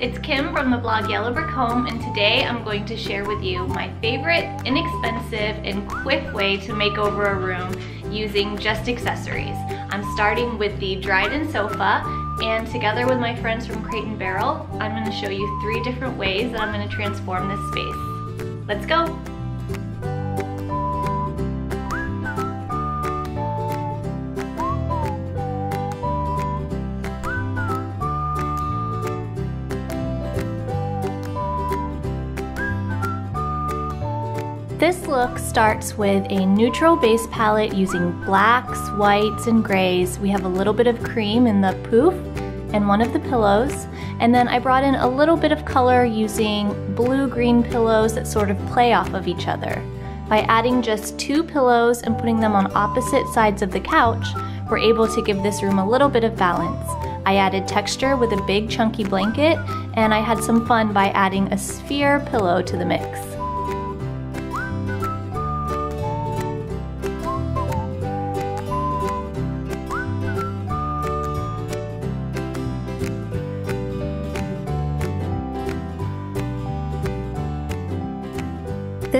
it's Kim from the blog Yellow Brick Home and today I'm going to share with you my favorite inexpensive and quick way to make over a room using just accessories. I'm starting with the Dryden sofa and together with my friends from Crate and Barrel, I'm going to show you three different ways that I'm going to transform this space. Let's go! This look starts with a neutral base palette using blacks, whites, and grays. We have a little bit of cream in the poof and one of the pillows. And then I brought in a little bit of color using blue-green pillows that sort of play off of each other. By adding just two pillows and putting them on opposite sides of the couch, we're able to give this room a little bit of balance. I added texture with a big chunky blanket, and I had some fun by adding a sphere pillow to the mix.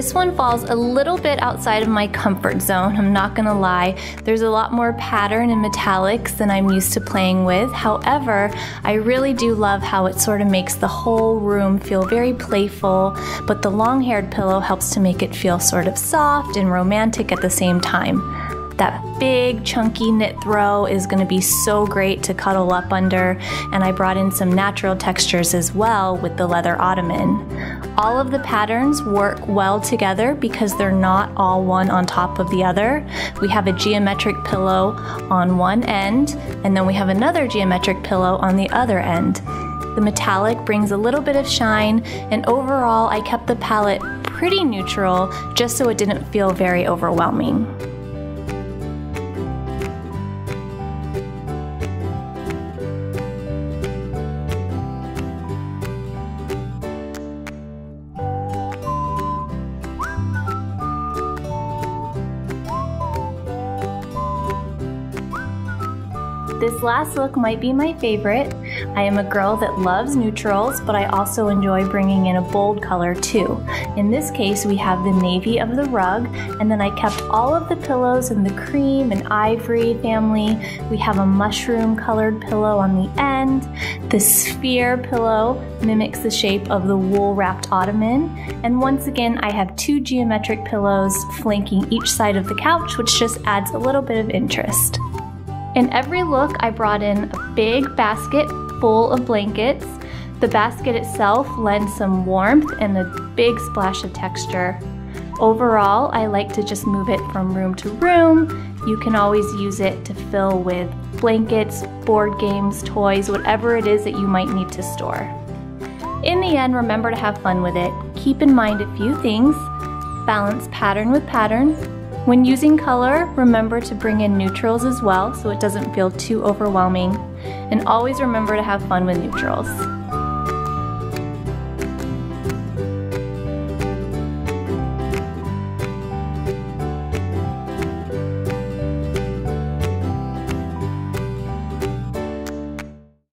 This one falls a little bit outside of my comfort zone, I'm not gonna lie. There's a lot more pattern and metallics than I'm used to playing with. However, I really do love how it sort of makes the whole room feel very playful, but the long-haired pillow helps to make it feel sort of soft and romantic at the same time. That big chunky knit throw is gonna be so great to cuddle up under, and I brought in some natural textures as well with the leather ottoman. All of the patterns work well together because they're not all one on top of the other. We have a geometric pillow on one end, and then we have another geometric pillow on the other end. The metallic brings a little bit of shine, and overall I kept the palette pretty neutral just so it didn't feel very overwhelming. This last look might be my favorite. I am a girl that loves neutrals, but I also enjoy bringing in a bold color too. In this case, we have the navy of the rug, and then I kept all of the pillows in the cream and ivory family. We have a mushroom colored pillow on the end. The sphere pillow mimics the shape of the wool wrapped ottoman. And once again, I have two geometric pillows flanking each side of the couch, which just adds a little bit of interest. In every look, I brought in a big basket full of blankets. The basket itself lends some warmth and a big splash of texture. Overall, I like to just move it from room to room. You can always use it to fill with blankets, board games, toys, whatever it is that you might need to store. In the end, remember to have fun with it. Keep in mind a few things. Balance pattern with pattern, when using color, remember to bring in neutrals as well so it doesn't feel too overwhelming. And always remember to have fun with neutrals.